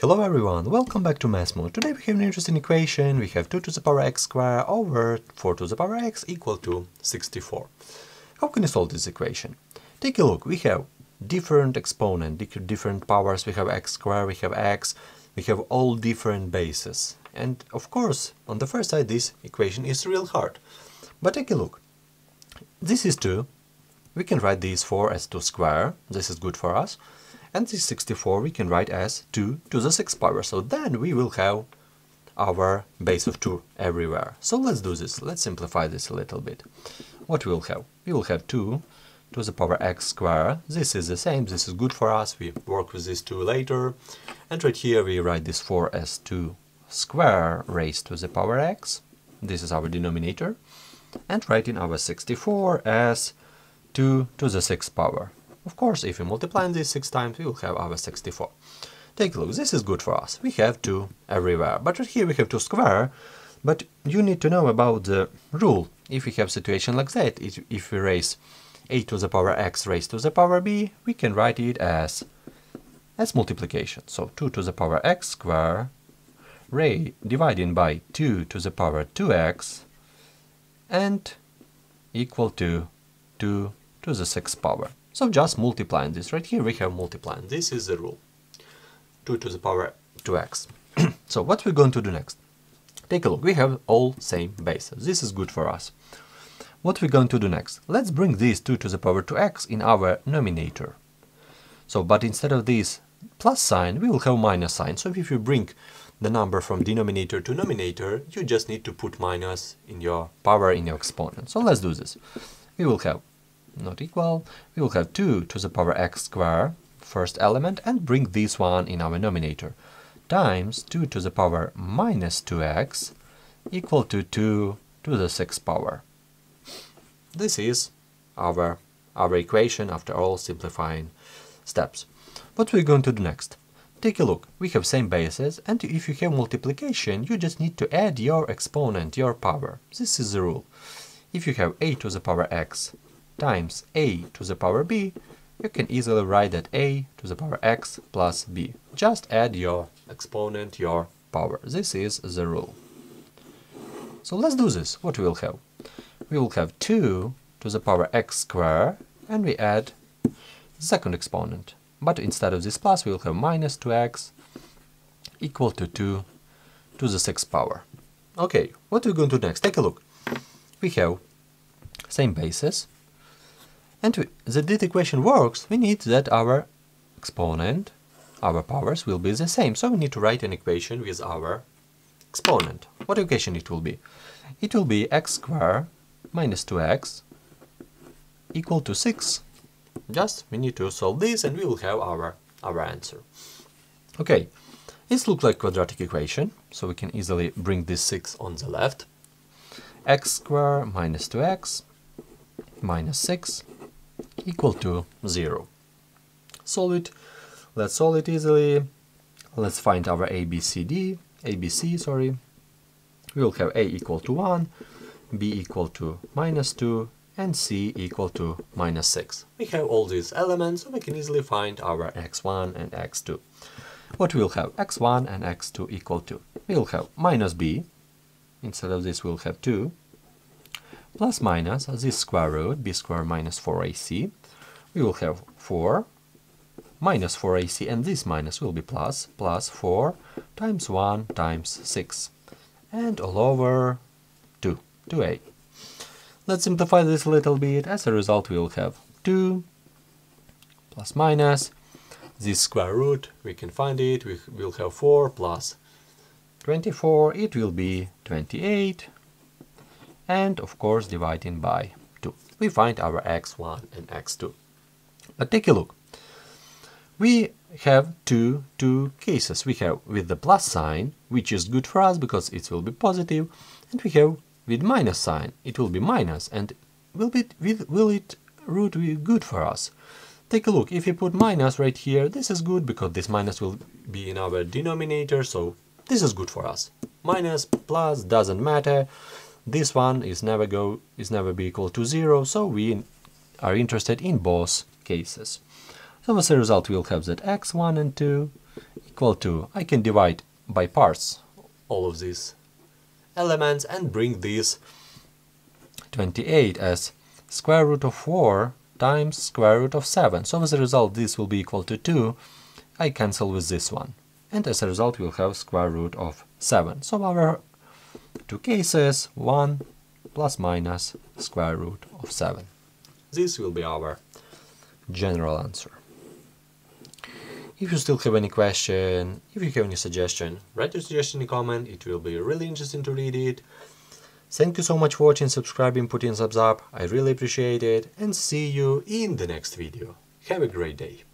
Hello everyone, welcome back to MathsMood. Today we have an interesting equation. We have 2 to the power x squared over 4 to the power x equal to 64. How can you solve this equation? Take a look. We have different exponent, different powers. We have x squared, we have x, we have all different bases. And of course, on the first side, this equation is real hard. But take a look. This is 2. We can write this 4 as 2 square. This is good for us and this 64 we can write as 2 to the 6th power. So then we will have our base of 2 everywhere. So let's do this. Let's simplify this a little bit. What we will have? We will have 2 to the power x squared. This is the same. This is good for us. We work with this 2 later. And right here we write this 4 as 2 square raised to the power x. This is our denominator. And writing our 64 as 2 to the 6th power. Of course, if we multiply this 6 times, we will have our 64. Take a look, this is good for us. We have 2 everywhere, but right here we have 2 square, but you need to know about the rule. If we have situation like that, if we raise a to the power x raised to the power b, we can write it as, as multiplication. So 2 to the power x square ray dividing by 2 to the power 2x and equal to 2 to the 6th power. So just multiplying this. Right here we have multiplying. This is the rule. 2 to the power 2x. so what we're going to do next? Take a look. We have all same bases. This is good for us. What we're going to do next? Let's bring this 2 to the power 2x in our nominator. So, but instead of this plus sign, we will have minus sign. So if you bring the number from denominator to numerator, you just need to put minus in your power in your exponent. So let's do this. We will have not equal, we will have 2 to the power x square, first element, and bring this one in our denominator, times 2 to the power minus 2x equal to 2 to the 6th power. This is our, our equation after all simplifying steps. What we're going to do next? Take a look, we have same bases, and if you have multiplication, you just need to add your exponent, your power. This is the rule. If you have a to the power x times a to the power b, you can easily write that a to the power x plus b. Just add your exponent, your power. This is the rule. So let's do this. What we will have? We will have 2 to the power x square, and we add the second exponent. But instead of this plus, we will have minus 2x equal to 2 to the 6th power. Okay, what are we going to do next? Take a look. We have same basis, and to, that this equation works, we need that our exponent, our powers will be the same. So we need to write an equation with our exponent. What equation it will be? It will be x squared minus 2x equal to 6. Just we need to solve this and we will have our, our answer. Okay, this looks like quadratic equation, so we can easily bring this 6 on the left. x squared minus 2x minus 6 equal to 0. Solve it. Let's solve it easily. Let's find our ABCD, ABC, sorry. We will have A equal to 1, B equal to minus 2, and C equal to minus 6. We have all these elements, so we can easily find our x1 and x2. What we'll have? x1 and x2 equal to. We'll have minus b, instead of this we'll have 2, plus minus uh, this square root, b squared minus 4ac, we will have 4 minus 4ac, and this minus will be plus, plus 4 times 1 times 6, and all over 2, 2a. Let's simplify this a little bit. As a result, we will have 2 plus minus this square root, we can find it, we will have 4 plus 24, it will be 28, and of course dividing by 2. We find our x1 and x2. But take a look. We have two, two cases. We have with the plus sign, which is good for us because it will be positive, and we have with minus sign, it will be minus, and will, be, will it root be good for us? Take a look, if you put minus right here, this is good because this minus will be in our denominator, so this is good for us. Minus, plus, doesn't matter. This one is never go is never be equal to zero, so we are interested in both cases. So as a result, we'll have that x1 and 2 equal to, I can divide by parts all of these elements and bring this 28 as square root of 4 times square root of 7. So as a result this will be equal to 2. I cancel with this one. And as a result we'll have square root of 7. So our two cases 1 plus minus square root of 7. This will be our general answer. If you still have any question, if you have any suggestion, write your suggestion in the comment, it will be really interesting to read it. Thank you so much for watching, subscribing, putting thumbs up, I really appreciate it, and see you in the next video. Have a great day.